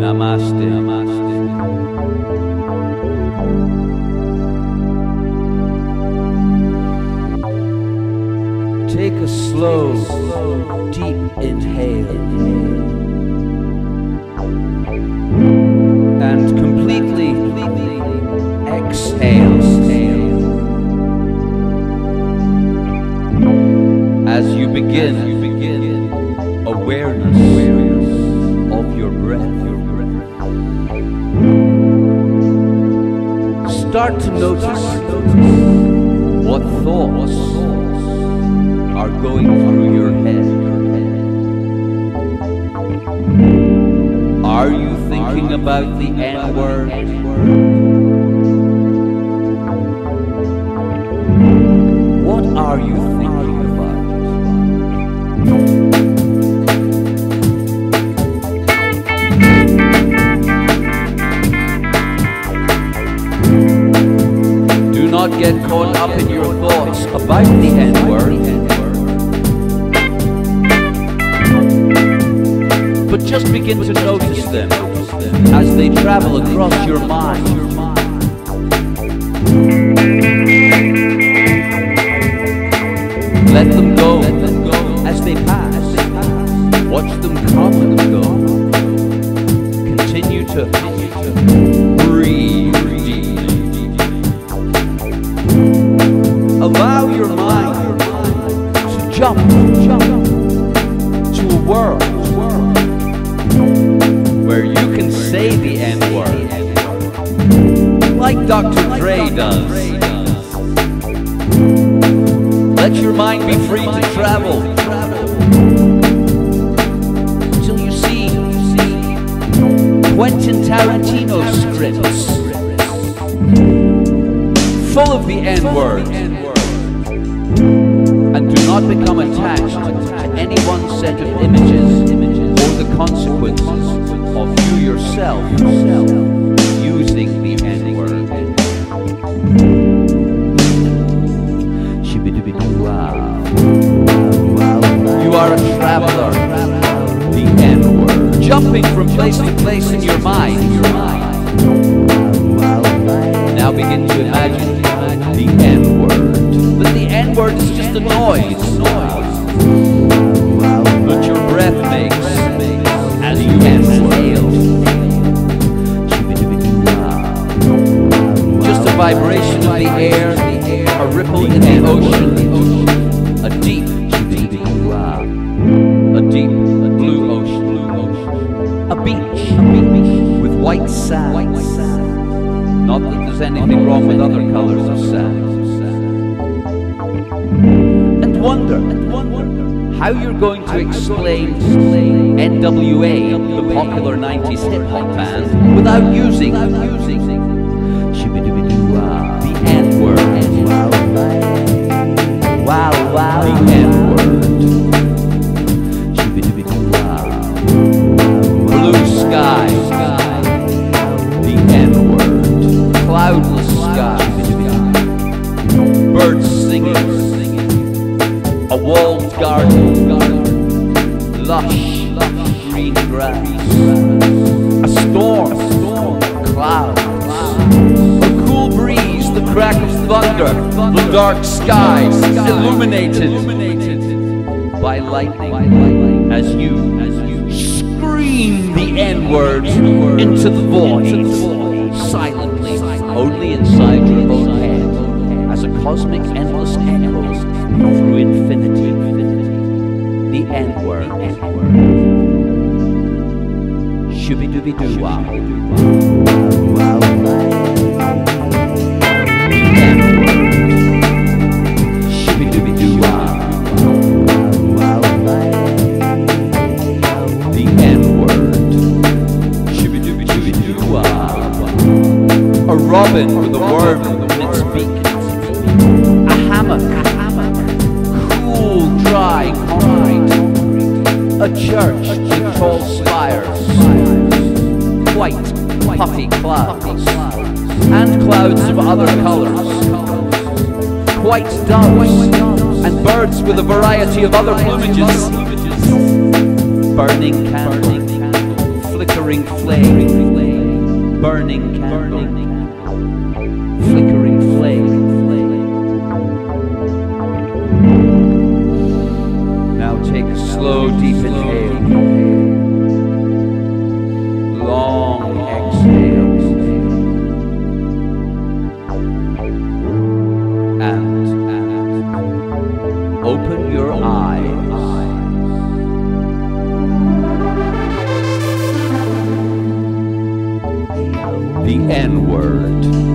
Namaste. Namaste. Take a slow, deep inhale you begin awareness of your breath. Start to notice what thoughts are going through your head. Are you thinking about the N word? Not get caught up in your thoughts about the N word. But just begin to notice them as they travel across your mind. Say the N word, like Dr. Dre does. Let your mind be free to travel till you see Quentin Tarantino scripts full of the N word. And do not become attached to any one set of images or the consequences of you yourself using the N word. You are a traveler, the N word, jumping from place to place in your mind. Now begin to imagine the N word. But the N word is just a noise that in the ocean, a deep, a deep blue ocean, a beach with white sand. Not that there's anything wrong with other colors of sand. And wonder, and wonder how you're going to explain NWA, the popular 90s hip hop band, without using N word. Wow, wow, the N word. Blue sky, the N word. Cloudless sky, birds singing, a walled garden, lush, green grass, a storm, clouds, a cool breeze, the crack of thunder, the dark skies illuminated by lightning as you scream the N word into the void silently, only inside your own head as a cosmic endless echo through infinity. The N word. open for the word and its beacons. A hammer, a hammock, cool, dry concrete. A church with tall spires, white, puffy clouds, and clouds of other colours. White doves and birds with a variety of other plumages. Burning candle, flickering flame, burning candle. slow, deep inhale. Long exhale. And, and open your eyes. The N word.